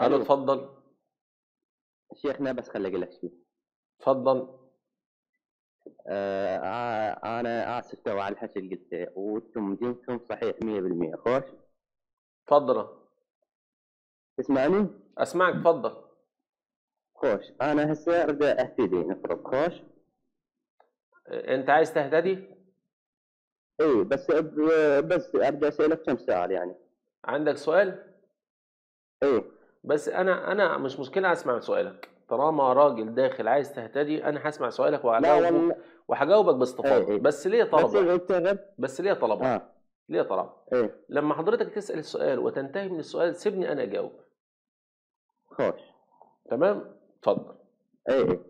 ألو ألو. اتفضل. شيخنا بس خلي أقول لك شيء. اتفضل. آه آه، أنا آسف تو على الحكي اللي قلته. وأنتم جنسكم صحيح 100% خوش؟ اتفضل. تسمعني؟ أسمعك اتفضل. خوش. أنا هسه أريد أهتدي نفرض خوش؟ أنت عايز تهتدي؟ إي بس بس ارجع أسألك كم سؤال يعني. عندك سؤال؟ إي. بس أنا أنا مش مشكلة أسمع سؤالك. طالما راجل داخل عايز تهتدي أنا هسمع سؤالك وهجاوبك وهجاوبك باستفاضة. إيه إيه. بس ليه طلب غب بس ليه طلب. آه. ليه طلب اي لما حضرتك تسأل السؤال وتنتهي من السؤال سيبني أنا أجاوب. خوش تمام؟ اتفضل. اي اي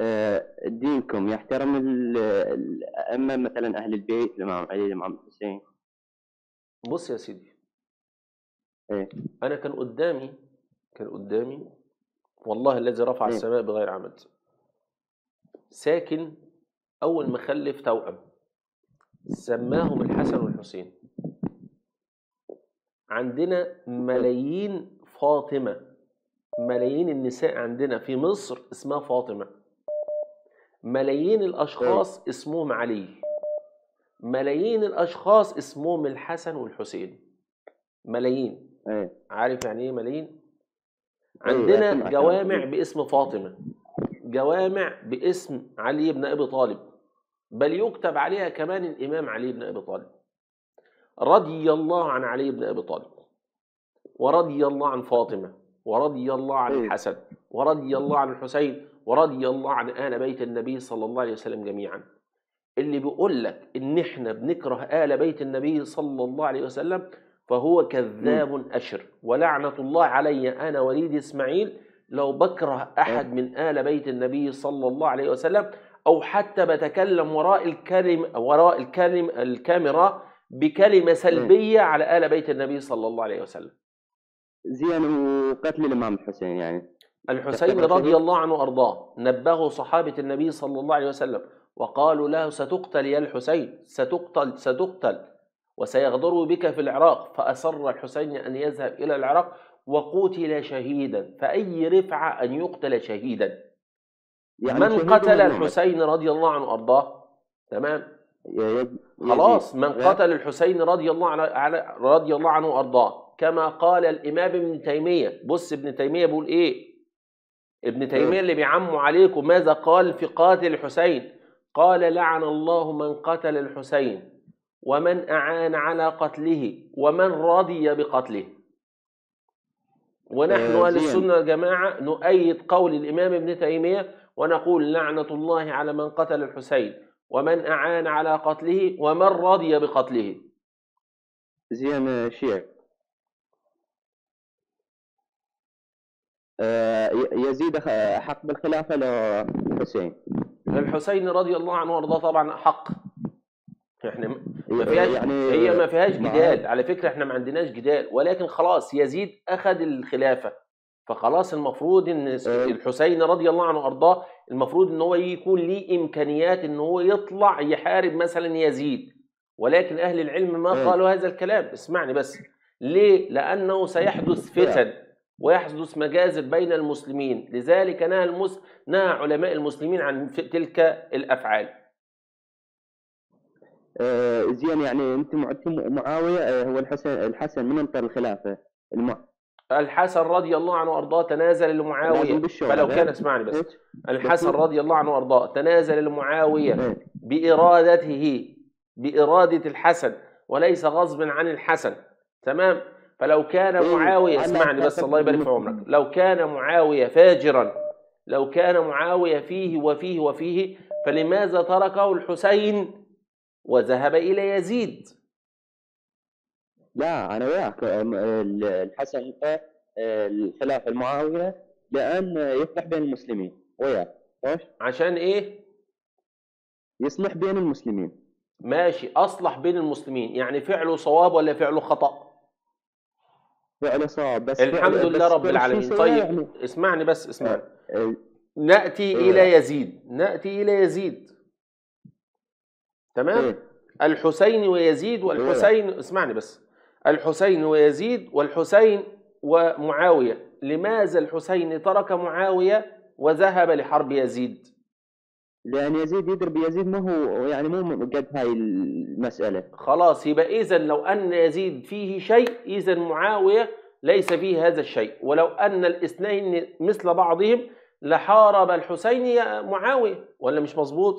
آه، دينكم يحترم ال- الأئمة مثلا أهل البيت الإمام علي الإمام الحسين بص يا سيدي إيه. أنا كان قدامي كان قدامي والله الذي رفع إيه. السماء بغير عمد. ساكن أول ما خلف توأم. سماهم الحسن والحسين. عندنا ملايين فاطمة. ملايين النساء عندنا في مصر اسمها فاطمة. ملايين الأشخاص اسمهم علي. ملايين الأشخاص اسمهم الحسن والحسين. ملايين. إيه عارف يعني إيه ملايين أيوة، عندنا أسمع جوامع. باسم فاطمة جوامع باسم علي بن أبي طالب بل يكتب عليها كمان الإمام علي بن أبي طالب رضي الله عن علي بن أبي طالب ورضي الله عن فاطمة ورضي الله عن. الحسن ورضي الله عن الحسين ورضي الله عن آل بيت النبي صلى الله عليه وسلم جميعا اللي بيقول لك إن إحنا بنكره آل بيت النبي صلى الله عليه وسلم فهو كذاب أشر. ولعنة الله علي أنا وليد إسماعيل لو بكره أحد من آل بيت النبي صلى الله عليه وسلم أو حتى بتكلم وراء الكلم وراء الكلم الكاميرا بكلمة سلبية على آل بيت النبي صلى الله عليه وسلم. زين وقتل الإمام الحسين يعني. الحسين رضي؟ الله عنه وأرضاه. نبهه صحابة النبي صلى الله عليه وسلم وقالوا له ستقتل يا الحسين؟ ستقتل ستقتل. وسيغدر بك في العراق. فأصر الحسين أن يذهب إلى العراق وقتل شهيدا. فأي رفعة أن يقتل شهيدا؟ يعني من شهيد قتل. الحسين رضي الله عنه وأرضاه تمام. خلاص. من قتل الحسين رضي الله عنه رضي الله عنه وارضاه كما قال الإمام ابن تيمية. بص ابن تيمية بيقول إيه؟ ابن تيمية اللي بيعموا عليكم ماذا قال في قاتل الحسين؟ قال لعن الله من قتل الحسين. ومن أعان على قتله ومن رضي بقتله. ونحن آه، أهل زين. السنة والجماعه نؤيد قول الإمام ابن تيمية ونقول لعنة الله على من قتل الحسين ومن أعان على قتله ومن رضي بقتله. زين شيع آه، يزيد حق بالخلافة لحسين الحسين رضي الله عنه وارضاه طبعا حق. إحنا ما فيهاش يعني هي ما فيهاش جدال. على فكرة إحنا ما عندناش جدال ولكن خلاص يزيد أخذ الخلافة. فخلاص المفروض إن أه. الحسين رضي الله عنه وأرضاه المفروض إن هو يكون ليه إمكانيات إن هو يطلع يحارب مثلا يزيد. ولكن أهل العلم ما أه. قالوا هذا الكلام. اسمعني بس. ليه؟ لأنه سيحدث فتن ويحدث مجازر بين المسلمين. لذلك نهى المس... نهى علماء المسلمين عن تلك الأفعال. آه، زين يعني انت معاوية آه، هو الحسن الحسن من انطر الخلافة؟ المع... الحسن رضي الله عنه وأرضاه تنازل لمعاوية. فلو كان اسمعني بس؟ الحسن رضي الله عنه وأرضاه تنازل لمعاوية إيه. بإرادته بإرادة الحسن وليس غصب عن الحسن. تمام؟ فلو كان إيه، معاوية اسمعني بس الله يبارك في. عمرك. لو كان معاوية فاجرا لو كان معاوية فيه وفيه وفيه فلماذا تركه الحسين؟ وذهب إلى يزيد. لا أنا وياك. الحسن آه، الخلافة المعاوية لأن يصلح بين المسلمين. وياك. خوش عشان إيه؟ يصلح بين المسلمين. ماشي. أصلح بين المسلمين. يعني فعله صواب ولا فعله خطأ؟ فعل صعب بس الحمد فعل- لله بس رب العالمين. طيب يعني؟ اسمعني بس اسمعني. آه، نأتي إيه. إلى يزيد. نأتي إلى يزيد. تمام. الحسين ويزيد والحسين اسمعني بس. الحسين ويزيد والحسين ومعاوية. لماذا الحسين ترك معاوية وذهب لحرب يزيد؟ لأن يزيد يدري بيزيد ما هو يعني مو قد هاي المسألة. خلاص يبقى إذا لو أن يزيد فيه شيء إذا معاوية ليس فيه هذا الشيء. ولو أن الاثنين مثل بعضهم لحارب الحسين معاوية. ولا مش مظبوط؟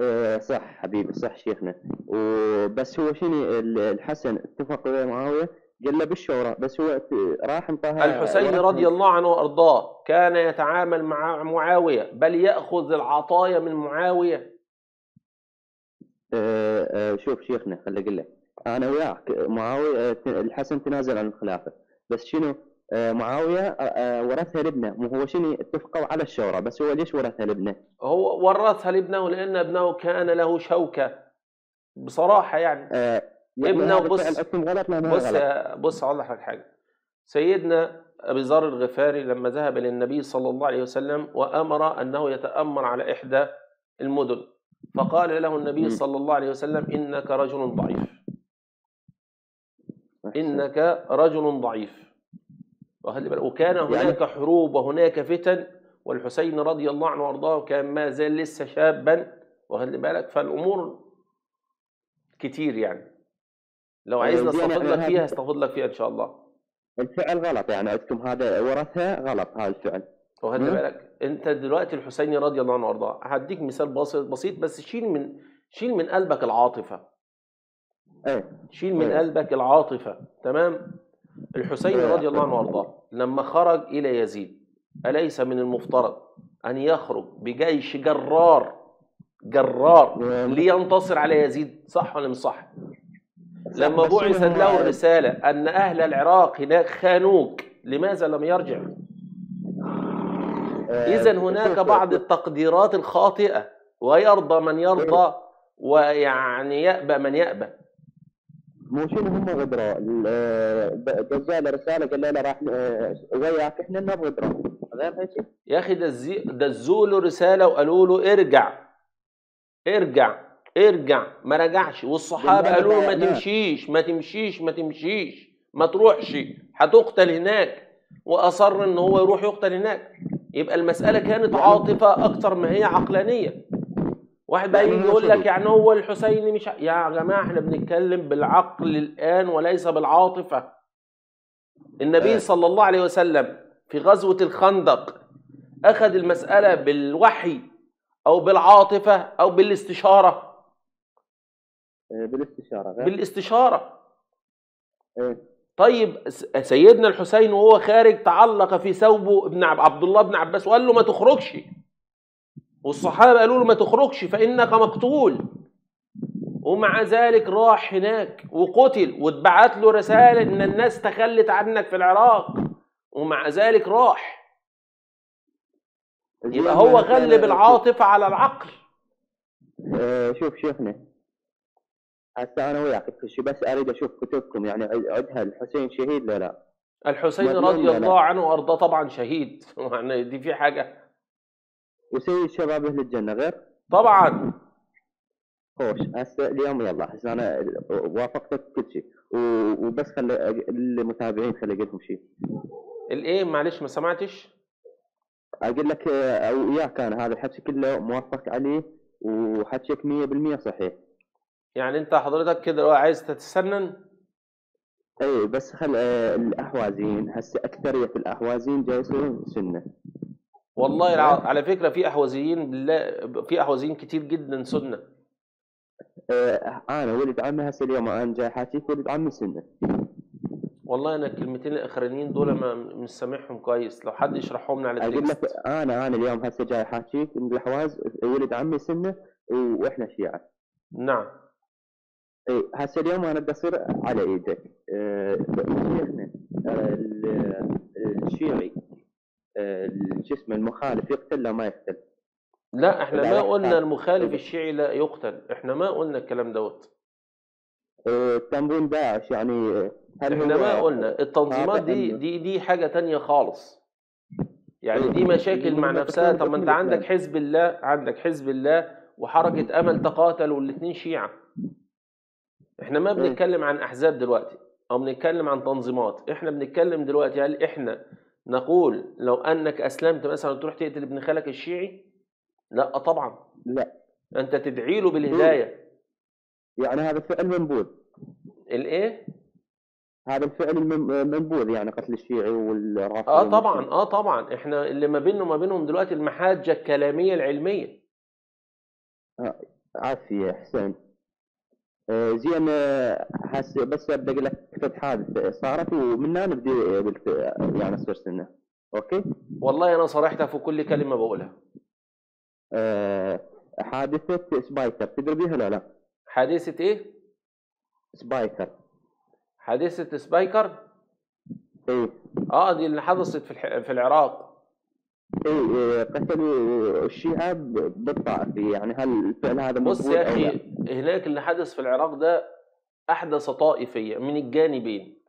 آه، صح حبيبي صح شيخنا. وبس هو شنو ال- الحسن اتفق ويا معاويه قال له بالشورى بس هو راح انطاها الحسين. رضي الله عنه وأرضاه كان يتعامل مع معاوية بل يأخذ العطايا من معاوية. آه، آه، شوف شيخنا خلي أقول لك. أنا وياك معاوية الحسن تنازل عن الخلافة. بس شنو؟ معاوية آه، آه، ورثها لابنه. مو هو شنو اتفقوا على الشورى بس هو ليش ورثها لابنه؟ هو ورثها لابنه لأن ابنه كان له شوكة. بصراحة يعني. آه، يعني ابنه بص- غلط؟ بص بص أقول لك حاجة. سيدنا أبي ذر الغفاري لما ذهب للنبي صلى الله عليه وسلم وأمر أنه يتأمر على إحدى المدن. فقال له النبي. صلى الله عليه وسلم إنك رجل ضعيف. إنك رجل ضعيف. واخد بالك؟ وكان هناك حروب وهناك فتن والحسين رضي الله عنه وأرضاه كان ما زال لسه شابا واخد بالك فالأمور كتير يعني. لو يعني استفض لك فيها استفض لك فيها إن شاء الله. الفعل غلط يعني عندكم هذا ورثها غلط هذا الفعل. واخد مم. بالك أنت دلوقتي الحسين رضي الله عنه وأرضاه. هديك مثال بسيط بسيط بس شيل من شيل من قلبك العاطفة. إيه. شيل من أيوة. قلبك العاطفة. تمام؟ الحسين. رضي الله عنه وأرضاه لما خرج إلى يزيد أليس من المفترض أن يخرج بجيش جرار جرار. لينتصر على يزيد صح ولا مش صح لما بعثت له الرسالة أن أهل العراق هناك خانوك لماذا لم يرجع آه، إذا هناك بعض التقديرات الخاطئة ويرضى من يرضى ويعني يأبى من يأبى مو شنو هم غدروا ال- آه، دزوا له رساله قال له راح آه، وياك إحنا نبغى غدروا غير هيك؟ يا أخي دزي- دزوا له رسالة وقالوا له ارجع. ارجع ارجع. ما رجعش. والصحابة قالوا له ما. تمشيش ما تمشيش ما تمشيش. ما تروحش. هتقتل هناك. وأصر إن هو يروح يقتل هناك. يبقى المسألة كانت عاطفة أكتر ما هي عقلانية. واحد بقى يجي يقول لك. يعني هو الحسين مش يا جماعة إحنا بنتكلم بالعقل الآن وليس بالعاطفة النبي آه. صلى الله عليه وسلم في غزوة الخندق أخذ المسألة بالوحي أو بالعاطفة أو بالاستشارة آه، بالاستشارة غير بالاستشارة إيه. طيب سيدنا الحسين وهو خارج تعلق في ثوبه ابن عب- عبد الله بن عباس وقال له ما تخرجش والصحابة قالوا له ما تخرجش فإنك مقتول. ومع ذلك راح هناك وقتل واتبعت له رسالة إن الناس تخلت عنك في العراق. ومع ذلك راح. يبقى هو غلب العاطفة على العقل. آه، شوف شيخنا هسه أنا وياك بس أريد أشوف كتبكم يعني عدها الحسين شهيد لا لا. الحسين رضي؟ الله عنه وأرضاه طبعا شهيد. يعني دي في حاجة وسيد شباب أهل الجنة غير؟ طبعا. خوش هسه اليوم يلا هسه أنا وافقتك كل شيء. وبس خلي المتابعين خلي أقول لهم شيء. الإيه معلش ما سمعتش؟ أقول لك وياك أنا هذا الحكي كله موافق عليه وحكيك 100% صحيح. يعني أنت حضرتك كده عايز تتسنن؟ اي بس خل آه، الاحوازيين هسه أكثرية الاحوازيين جاي يصيرون سنة. والله الع... على فكرة في أحوازيين بالله في أحوازيين كتير جدا سنة. آه، أنا ولد عمي هسه اليوم أنا جاي حاكيك ولد عمي سنة. والله أنا الكلمتين الأخرانيين دول ما مش سامعهم كويس. لو حد يشرحهم لي على أقول لك أنا أنا اليوم هسه جاي حاكيك من الأحواز ولد عمي سنة وإحنا شيعة. نعم. اي هسه اليوم أنا بدي أصير على إيدك. آه، شيخنا آه، ال- الشيعي. آه، شو اسمه المخالف يقتل لا ما يقتل. لا إحنا ما قلنا. المخالف الشيعي لا يقتل. إحنا ما قلنا الكلام دوت. آه، تنظيم داعش يعني آه، هل إحنا ما قلنا. التنظيمات دي دي دي حاجة تانية خالص. يعني دي. مشاكل مع نفسها. طب ما أنت عندك. حزب الله عندك حزب الله وحركة أمل تقاتلوا الاثنين شيعة. إحنا ما. بنتكلم عن أحزاب دلوقتي أو بنتكلم عن تنظيمات. إحنا بنتكلم دلوقتي هل إحنا نقول لو أنك أسلمت مثلا تروح تقتل ابن خالك الشيعي؟ لا طبعا. لا. أنت تدعي له بالهدايه يعني هذا فعل منبوذ الإيه؟ هذا الفعل المم- منبوذ يعني قتل الشيعي والرافضي آه طبعا. آه طبعا. إحنا اللي ما بيننا وما بينهم دلوقتي المحاجة الكلامية العلمية. عافية احسن آه، زين آه، حس بس ابدا أقول لك فد حادثة صارت ومنها نبدي بالت- يعني نصير سنة okay؟ والله أنا صرحتها في كل كلمة بقولها. آه، حادثة سبايكر تدري بيها ولا لا؟ حادثة إيه؟ سبايكر. حادثة سبايكر؟ اي آه دي اللي حدثت في الح... في العراق. اي آه، قتلوا الشيعة ب- بالطائفية يعني هل الفعل هذا بص يا؟ أخي هناك اللي حدث في العراق ده أحدث طائفية من الجانبين.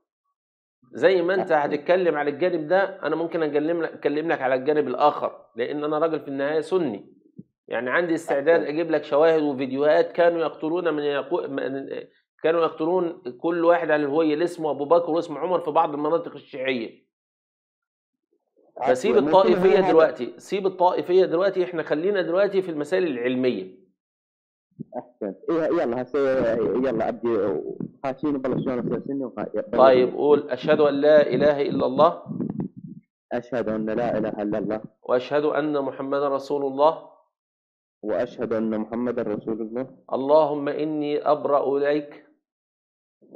زي ما أنت هتتكلم على الجانب ده أنا ممكن أكلم لك أكلم لك على الجانب الآخر لأن أنا راجل في النهاية سني. يعني عندي استعداد أجيب لك شواهد وفيديوهات كانوا يقتلون من, يقو... من كانوا يقتلون كل واحد على الهوية اللي اسمه أبو بكر واسمه عمر في بعض المناطق الشيعية. فسيب الطائفية دلوقتي سيب الطائفية دلوقتي إحنا خلينا دلوقتي في المسائل العلمية. أحسن. إيه يلا هسه يلا أبدي حاشيني بلش شلون طيب قول أشهد أن لا إله إلا الله. أشهد أن لا إله إلا الله. وأشهد أن محمدا رسول الله. وأشهد أن محمدا رسول الله. اللهم إني أبرأ إليك.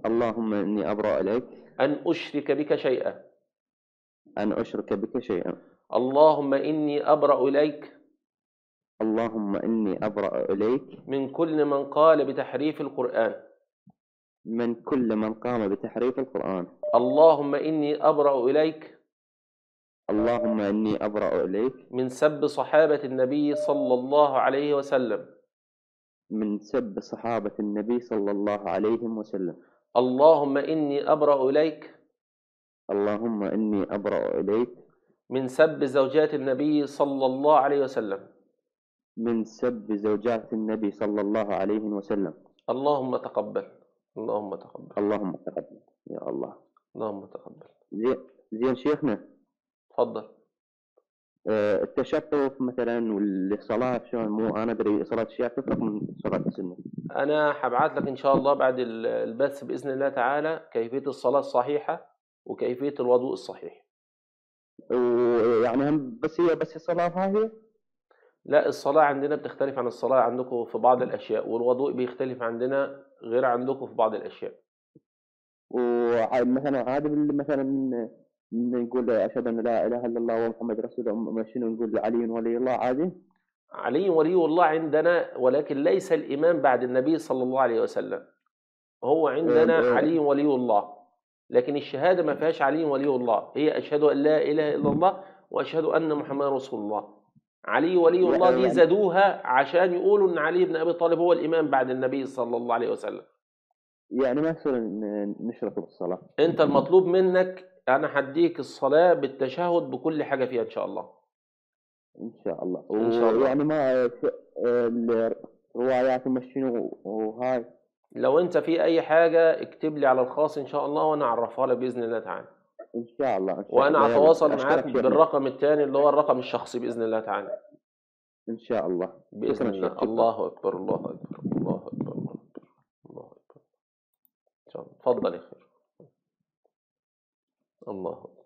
اللهم إني أبرأ إليك. أن أشرك بك شيئا. أن أشرك بك شيئا. اللهم إني أبرأ إليك. اللهم إني أبرأ إليك. من كل من قال بتحريف القرآن. من كل من قام بتحريف القرآن. اللهم إني أبرأ إليك. اللهم إني أبرأ إليك. من سب صحابة النبي صلى الله عليه وسلم. من سب صحابة النبي صلى الله عليه وسلم. اللهم إني أبرأ إليك. اللهم إني أبرأ إليك. من سب زوجات النبي صلى الله عليه وسلم. من سب زوجات النبي صلى الله عليه وسلم. اللهم تقبل. اللهم تقبل. اللهم تقبل. يا الله. اللهم تقبل. زين زين شيخنا. تفضل. آه، التشطف مثلا والصلاة شلون؟ مو أنا أدري صلاة الشيعة تفرق من صلاة السنة. أنا هبعت لك إن شاء الله بعد ال- البث بإذن الله تعالى كيفية الصلاة الصحيحة. وكيفية الوضوء الصحيح. ويعني هم بس هي بس الصلاة هاي لا الصلاة عندنا بتختلف عن الصلاة عندكم في بعض الأشياء والوضوء بيختلف عندنا غير عندكم في بعض الأشياء. ومثلا عادي مثلا نقول أشهد أن لا إله إلا الله ومحمد رسول الله شنو نقول علي ولي الله عادي؟ علي ولي الله عندنا ولكن ليس الإمام بعد النبي صلى الله عليه وسلم. هو عندنا آه، آه. علي ولي الله. لكن الشهادة ما فيهاش علي ولي الله. هي أشهد أن لا إله إلا الله وأشهد أن محمدا رسول الله. علي ولي الله دي يعني- زادوها عشان يقولوا إن علي بن أبي طالب هو الإمام بعد النبي صلى الله عليه وسلم. يعني ن- نشرك بالصلاة أنت المطلوب منك أنا هديك الصلاة بالتشهد بكل حاجة فيها إن شاء الله. إن شاء الله. إن شاء الله. ويعني ما ف- الروايات شنو وهاي. لو انت في اي حاجة اكتب لي على الخاص إن شاء الله وأنا أعرفها لك بإذن الله تعالى. إن شاء الله إن شاء وأنا هتواصل أشكرك معاك. بالرقم الثاني اللي هو الرقم الشخصي بإذن الله تعالى. إن شاء الله. بإذن الله. الله أكبر الله أكبر الله أكبر الله أكبر الله أكبر. إن شاء الله. تفضل يا خير. الله أكبر.